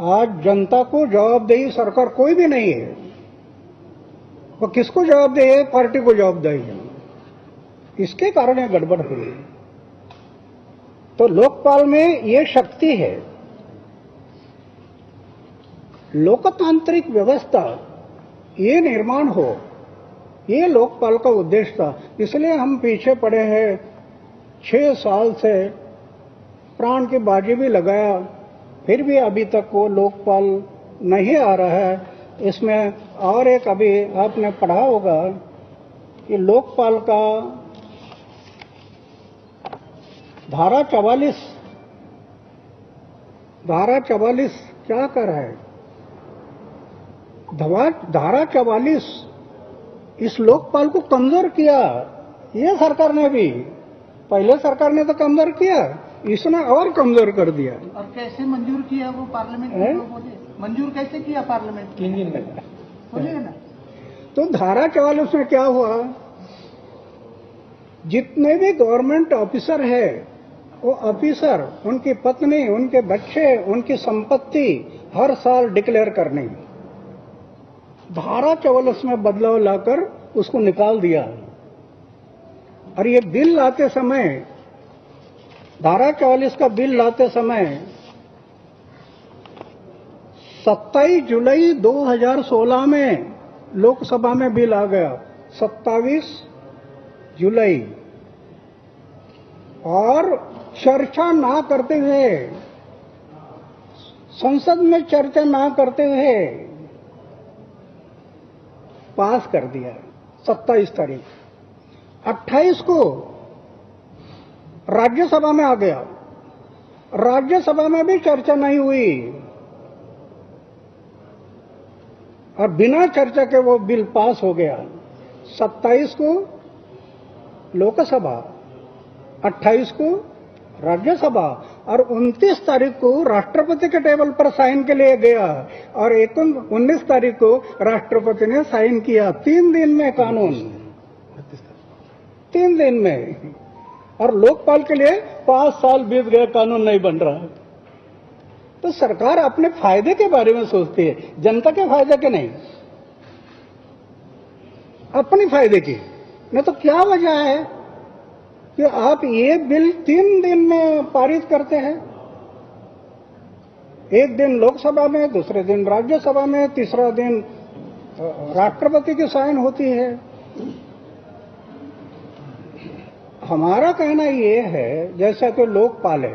आज जनता को जवाबदेही सरकार कोई भी नहीं है। वो किसको जवाबदेही है? पार्टी को जवाबदेही है। इसके कारण ये गड़बड़ हुई। तो लोकपाल में ये शक्ति है। लोकतांत्रिक व्यवस्था ये निर्माण हो, ये लोकपाल का उद्देश्य था। इसलिए हम पीछे पड़े हैं। छह साल से प्राण की बाजी भी लगाया। फिर भी अभी तक वो लोकपाल नहीं आ रहा है। इसमें और एक अभी आपने पढ़ा होगा कि लोकपाल का धारा चवालीस धारा चवालीस क्या कर है? धारा चवालीस इस लोकपाल को कमज़ोर किया। ये सरकार ने भी, पहले सरकार ने तो कमज़ोर किया। इसने और कमज़ोर कर दिया। और कैसे मंजूर किया वो पार्लियामेंट में बोले मंजूर कैसे किया पार्लियामेंट तीन दिन में ना? तो धारा चवालीस में क्या हुआ? जितने भी गवर्नमेंट ऑफिसर है वो ऑफिसर उनकी पत्नी उनके बच्चे उनकी संपत्ति हर साल डिक्लेयर करनी। धारा चौवालीस में बदलाव लाकर उसको निकाल दिया। और ये बिल लाते समय धारा चौवालीस का बिल लाते समय 27 जुलाई 2016 में लोकसभा में बिल आ गया। 27 जुलाई। और चर्चा ना करते हुए, संसद में चर्चा ना करते हुए पास कर दिया सत्ताईस तारीख। 28 को राज्यसभा में आ गया। राज्यसभा में भी चर्चा नहीं हुई। और बिना चर्चा के वो बिल पास हो गया। 27 को लोकसभा 28 को राज्यसभा और 29 तारीख को राष्ट्रपति के टेबल पर साइन के लिए गया। और एक उन्नीस तारीख को राष्ट्रपति ने साइन किया। तीन दिन में कानून। तीन दिन में। और लोकपाल के लिए पाँच साल बीत गए, कानून नहीं बन रहा तो सरकार अपने फ़ायदे के बारे में सोचती है, जनता के फ़ायदे के नहीं। अपनी फ़ायदे की। नहीं तो क्या वजह है कि आप ये बिल तीन दिन में पारित करते हैं? एक दिन लोकसभा में, दूसरे दिन राज्यसभा में, तीसरा दिन राष्ट्रपति की साइन होती है। हमारा कहना ये है, जैसा कि लोकपाल है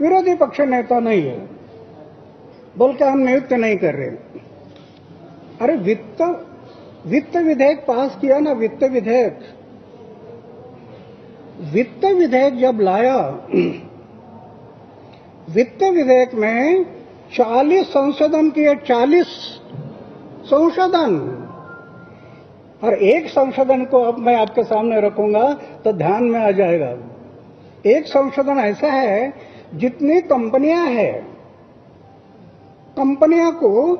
विरोधी पक्ष नेता नहीं है बोल के हम नियुक्त नहीं कर रहे अरे वित्त वित्त विधेयक पास किया ना वित्त विधेयक। वित्त विधेयक जब लाया, वित्त विधेयक में 40 संशोधन किए 40 संशोधन। और एक संशोधन को अब मैं आपके सामने रखूँगा तो ध्यान में आ जाएगा। एक संशोधन ऐसा है, जितनी कंपनियाँ हैं, कंपनियों को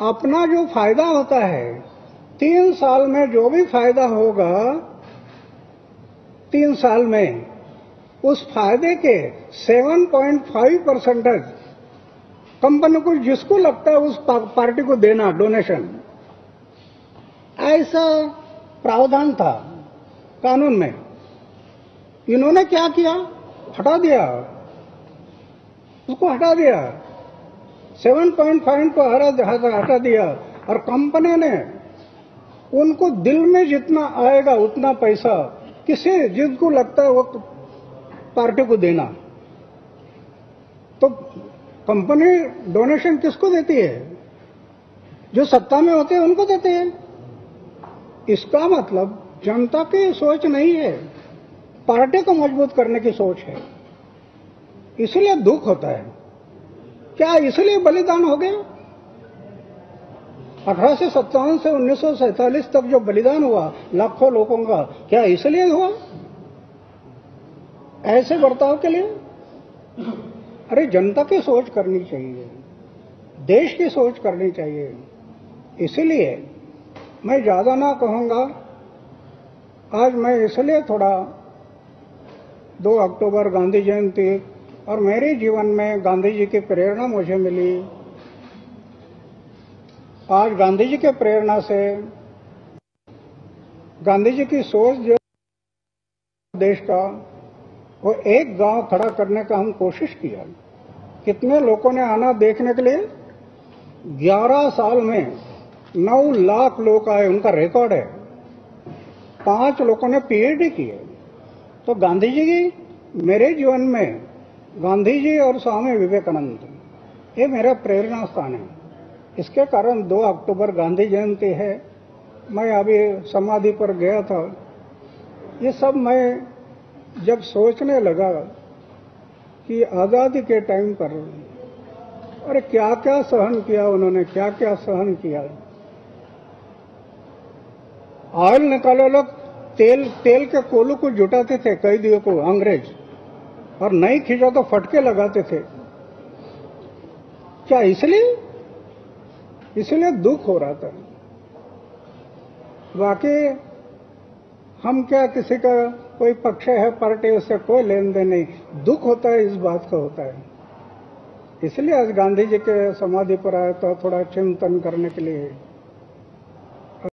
अपना जो फ़ायदा होता है, तीन साल में जो भी फ़ायदा होगा, तीन साल में, उस फ़ायदे के 7.5 परसेंटेज कंपनी को जिसको लगता है उस पार्टी को देना डोनेशन ऐसा प्रावधान था कानून में। इन्होंने क्या किया? हटा दिया। उसको हटा दिया। 7.5 को हटा हटा दिया। और कंपनी ने उनको दिल में जितना आएगा, उतना पैसा किसी जिसको लगता है वो पार्टी को देना। तो कंपनी डोनेशन किसको देती है? जो सत्ता में होते हैं, उनको देते हैं। इसका मतलब जनता की सोच नहीं है। पार्टी को मज़बूत करने की सोच है। इसलिए दुख होता है। क्या इसलिए बलिदान हो गया? अठारह सौ सत्तावन से उन्नीस सौ सैंतालीस तक जो बलिदान हुआ, लाखों लोगों का, क्या इसलिए हुआ? ऐसे बर्ताव के लिए? अरे, जनता की सोच करनी चाहिए। देश की सोच करनी चाहिए। इसलिए मैं ज़्यादा ना कहूँगा। आज मैं इसलिए थोड़ा दो अक्टूबर गांधी जयंती और मेरे जीवन में गांधी जी की प्रेरणा मुझे मिली। आज गांधी जी के प्रेरणा से गांधी जी की सोच जो देश का, वो एक गाँव खड़ा करने का हम कोशिश किया। कितने लोगों ने आना देखने के लिए? 11 साल में 9 लाख लोग आए, उनका रिकॉर्ड है। पाँच लोगों ने पीएचडी किए तो गांधी जी की, मेरे जीवन में गांधी जी और स्वामी विवेकानंद, ये मेरा प्रेरणा स्थान है। इसके कारण 2 अक्टूबर गांधी जयंती है। मैं अभी समाधि पर गया था। ये सब मैं जब सोचने लगा कि आज़ादी के टाइम पर, अरे क्या क्या सहन किया उन्होंने क्या क्या सहन किया। ऑयल निकाले लोग, तेल तेल के कोलू को जुटाते थे कई कैदियों को, अंग्रेज़। और नहीं खींचा तो फटके लगाते थे। क्या इसलिए? इसलिए दुख हो रहा था। बाकी हम क्या किसी का कोई पक्ष है, पार्टी, उससे कोई लेन देन नहीं। दुख होता है, इस बात का होता है। इसलिए आज गांधी जी के समाधि पर आया था थोड़ा चिंतन करने के लिए